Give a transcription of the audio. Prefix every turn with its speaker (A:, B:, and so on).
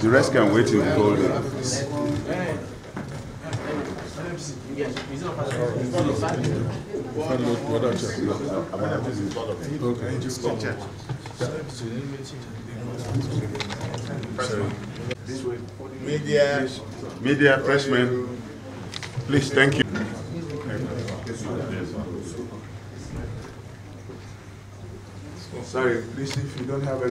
A: The rest can wait till the whole. Media, media, pressmen, please, thank you. Sorry, please, if you don't have a.